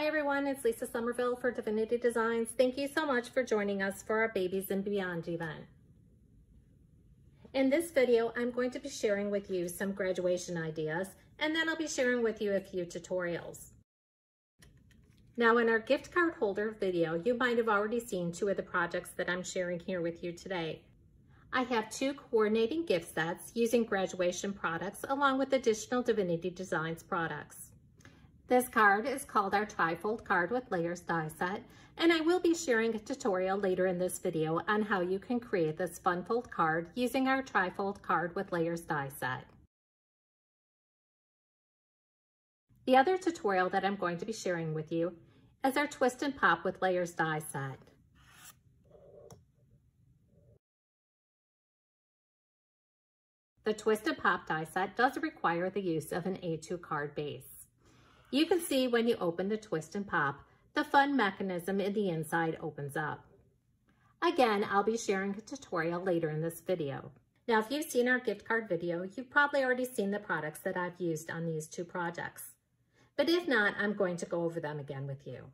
Hi everyone, it's Lisa Somerville for Divinity Designs. Thank you so much for joining us for our Babies and Beyond event. In this video, I'm going to be sharing with you some graduation ideas, and then I'll be sharing with you a few tutorials. Now in our gift card holder video, you might have already seen two of the projects that I'm sharing here with you today. I have two coordinating gift sets using graduation products along with additional Divinity Designs products. This card is called our Trifold Card with Layers die set, and I will be sharing a tutorial later in this video on how you can create this fun fold card using our Trifold Card with Layers die set. The other tutorial that I'm going to be sharing with you is our Twist and Pop with Layers die set. The Twist and Pop die set does require the use of an A2 card base. You can see when you open the twist and pop, the fun mechanism in the inside opens up. Again, I'll be sharing a tutorial later in this video. Now, if you've seen our gift card video, you've probably already seen the products that I've used on these two projects. But if not, I'm going to go over them again with you.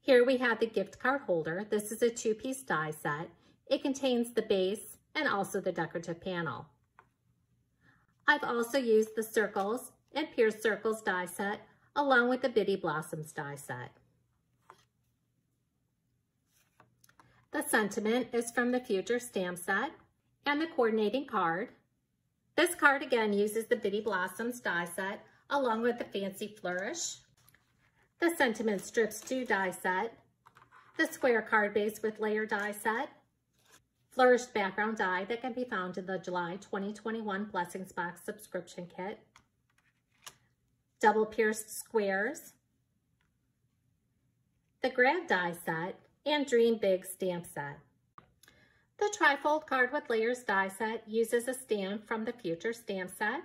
Here we have the gift card holder. This is a two-piece die set. It contains the base and also the decorative panel. I've also used the circles and pierced circles die set along with the Bitty Blossoms die set. The sentiment is from the Future stamp set and the coordinating card. This card again uses the Bitty Blossoms die set along with the Fancy Flourish. The Sentiment Strips 2 die set, the square card base with layer die set, flourished background die that can be found in the July 2021 Blessings Box subscription kit, double pierced squares, the grad die set, and Dream Big stamp set. The trifold card with layers die set uses a stamp from the Future stamp set,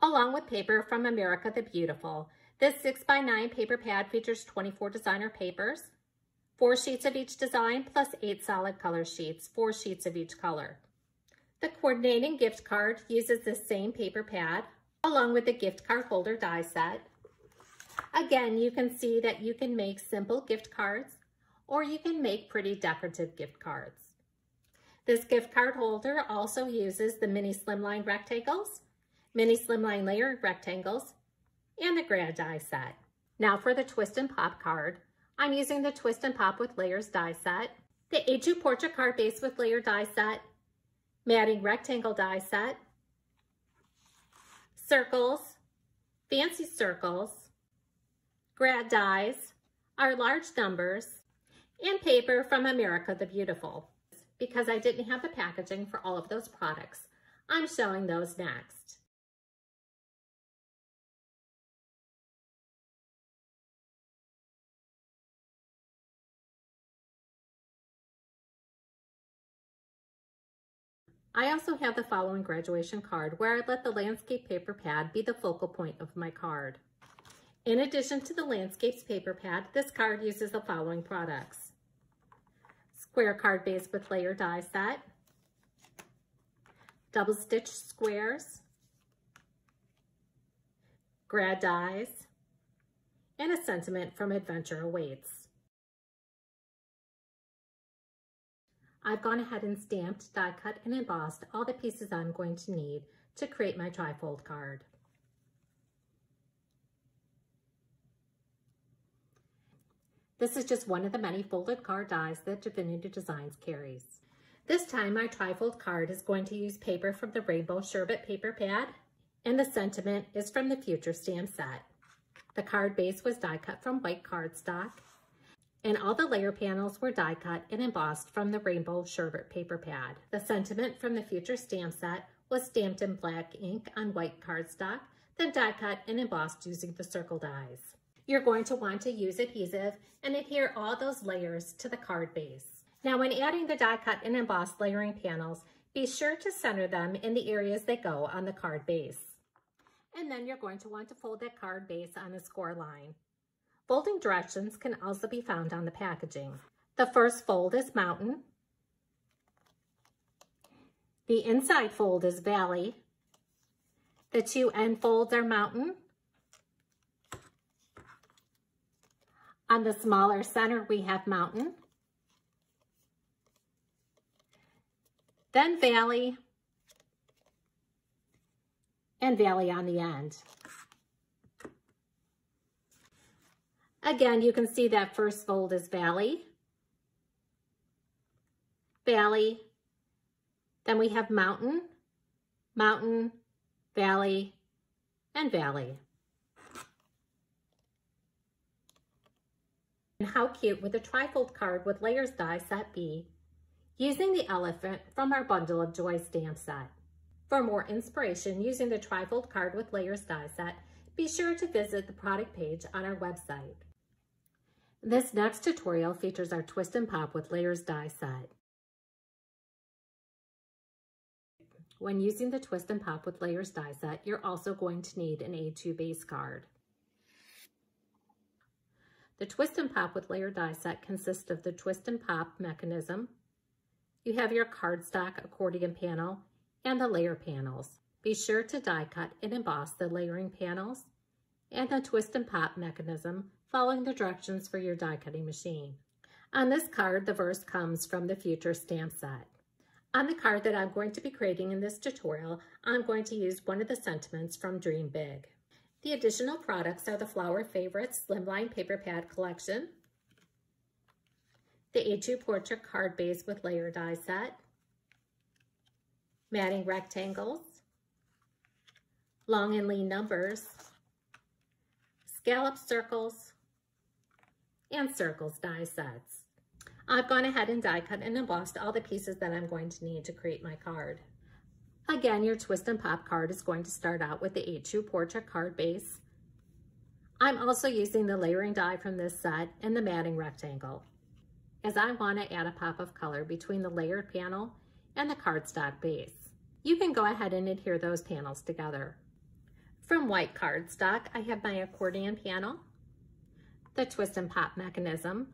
along with paper from America the Beautiful. This 6x9 paper pad features 24 designer papers, four sheets of each design plus eight solid color sheets, four sheets of each color. The coordinating gift card uses the same paper pad, along with the gift card holder die set. Again, you can see that you can make simple gift cards or you can make pretty decorative gift cards. This gift card holder also uses the mini slimline rectangles, mini slimline layered rectangles, and the grad die set. Now for the twist and pop card, I'm using the twist and pop with layers die set, the A2 portrait card base with layer die set, matting rectangle die set, circles, fancy circles, grad dies, our large numbers, and paper from America the Beautiful. Because I didn't have the packaging for all of those products, I'm showing those next. I also have the following graduation card where I let the landscape paper pad be the focal point of my card. In addition to the landscapes paper pad, this card uses the following products. Square card base with layer die set, double stitch squares, grad dies, and a sentiment from Adventure Awaits. I've gone ahead and stamped, die cut, and embossed all the pieces I'm going to need to create my trifold card. This is just one of the many folded card dies that Divinity Designs carries. This time my trifold card is going to use paper from the Rainbow Sherbet paper pad, and the sentiment is from the Future Stamp set. The card base was die cut from white cardstock, and all the layer panels were die cut and embossed from the Rainbow Sherbet paper pad. The sentiment from the Future stamp set was stamped in black ink on white cardstock, then die cut and embossed using the circle dies. You're going to want to use adhesive and adhere all those layers to the card base. Now when adding the die cut and embossed layering panels, be sure to center them in the areas they go on the card base. And then you're going to want to fold that card base on the score line. Folding directions can also be found on the packaging. The first fold is mountain. The inside fold is valley. The two end folds are mountain. On the smaller center, we have mountain, then valley, and valley on the end. Again, you can see that first fold is valley, valley, then we have mountain, mountain, valley, and valley. And how cute would the trifold card with layers die set be using the elephant from our Bundle of Joy stamp set? For more inspiration using the trifold card with layers die set, be sure to visit the product page on our website. This next tutorial features our Twist and Pop with layers die set. When using the Twist and Pop with layers die set, you're also going to need an A2 base card. The Twist and Pop with layer die set consists of the Twist and Pop mechanism. You have your cardstock accordion panel and the layer panels. Be sure to die cut and emboss the layering panels and the twist and pop mechanism following the directions for your die cutting machine. On this card, the verse comes from the Future stamp set. On the card that I'm going to be creating in this tutorial, I'm going to use one of the sentiments from Dream Big. The additional products are the Flower Favorites Slimline Paper Pad Collection, the A2 Portrait Card Base with Layer Die Set, matting rectangles, long and lean numbers, scallop circles, and circles die sets. I've gone ahead and die cut and embossed all the pieces that I'm going to need to create my card. Again, your twist and pop card is going to start out with the A2 portrait card base. I'm also using the layering die from this set and the matting rectangle, as I want to add a pop of color between the layered panel and the cardstock base. You can go ahead and adhere those panels together. From white cardstock, I have my accordion panel, the twist and pop mechanism,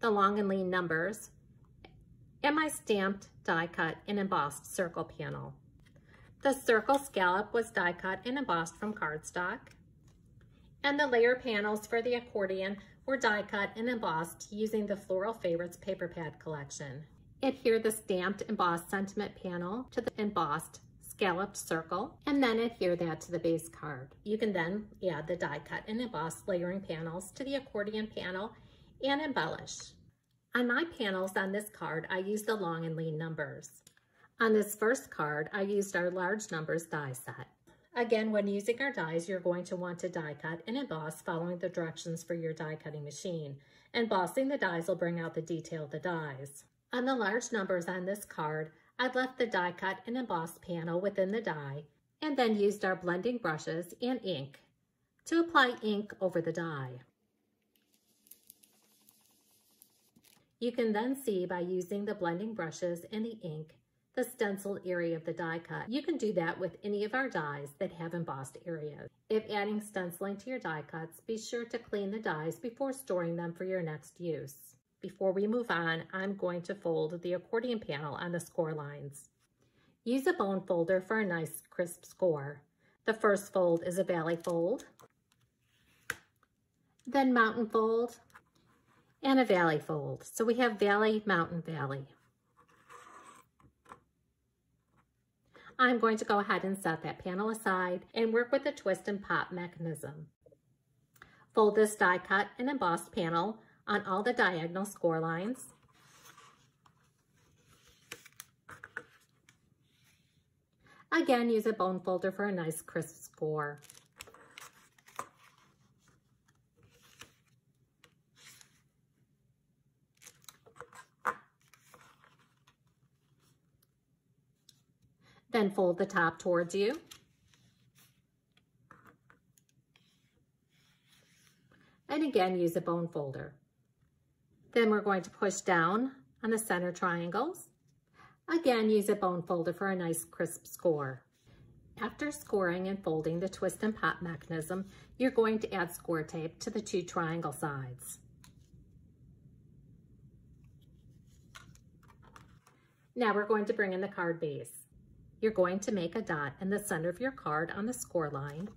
the long and lean numbers, and my stamped die cut and embossed circle panel. The circle scallop was die cut and embossed from cardstock, and the layer panels for the accordion were die cut and embossed using the Floral Favorites paper pad collection. Adhere the stamped embossed sentiment panel to the embossed scalloped circle and then adhere that to the base card. You can then add the die cut and embossed layering panels to the accordion panel and embellish. On my panels on this card, I use the long and lean numbers. On this first card, I used our large numbers die set. Again, when using our dies, you're going to want to die cut and emboss following the directions for your die cutting machine. Embossing the dies will bring out the detail of the dies. On the large numbers on this card, I left the die cut and embossed panel within the die and then used our blending brushes and ink to apply ink over the die. You can then see by using the blending brushes and the ink the stenciled area of the die cut. You can do that with any of our dies that have embossed areas. If adding stenciling to your die cuts, be sure to clean the dies before storing them for your next use. Before we move on, I'm going to fold the accordion panel on the score lines. Use a bone folder for a nice crisp score. The first fold is a valley fold, then mountain fold, and a valley fold. So we have valley, mountain, valley. I'm going to go ahead and set that panel aside and work with the twist and pop mechanism. Fold this die cut and embossed panel on all the diagonal score lines. Again, use a bone folder for a nice crisp score. Then fold the top towards you. And again, use a bone folder. Then we're going to push down on the center triangles. Again, use a bone folder for a nice crisp score. After scoring and folding the twist and pop mechanism, you're going to add score tape to the two triangle sides. Now we're going to bring in the card base. You're going to make a dot in the center of your card on the score line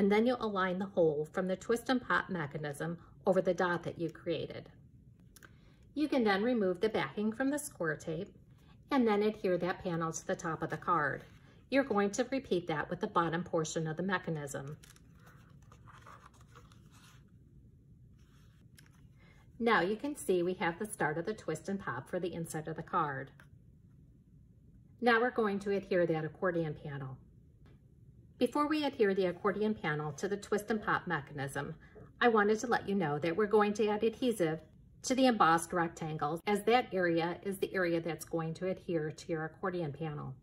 and then you'll align the hole from the twist and pop mechanism over the dot that you created. You can then remove the backing from the score tape and then adhere that panel to the top of the card. You're going to repeat that with the bottom portion of the mechanism. Now you can see we have the start of the twist and pop for the inside of the card. Now we're going to adhere that accordion panel. Before we adhere the accordion panel to the twist and pop mechanism, I wanted to let you know that we're going to add adhesive to the embossed rectangles as that area is the area that's going to adhere to your accordion panel.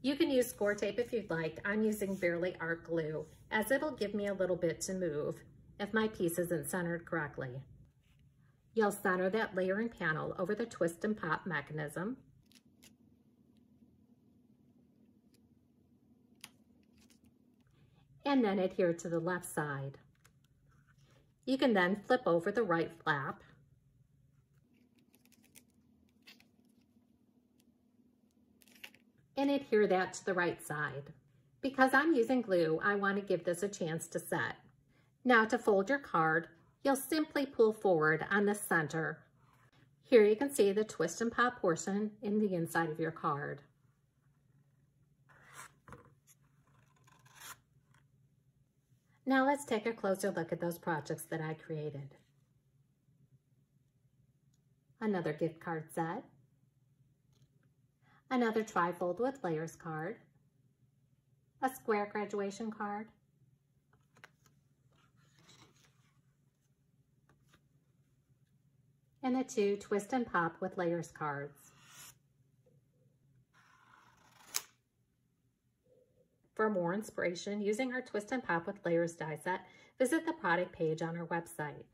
You can use score tape if you'd like. I'm using Bearly Art Glue as it'll give me a little bit to move if my piece isn't centered correctly. You'll center that layering panel over the twist and pop mechanism. And then adhere to the left side. You can then flip over the right flap and adhere that to the right side. Because I'm using glue, I want to give this a chance to set. Now to fold your card, you'll simply pull forward on the center. Here you can see the twist and pop portion in the inside of your card. Now let's take a closer look at those projects that I created. Another gift card set. Another trifold with layers card. A square graduation card. and the two Twist and Pop with Layers cards. For more inspiration using our Twist and Pop with Layers die set, visit the product page on our website.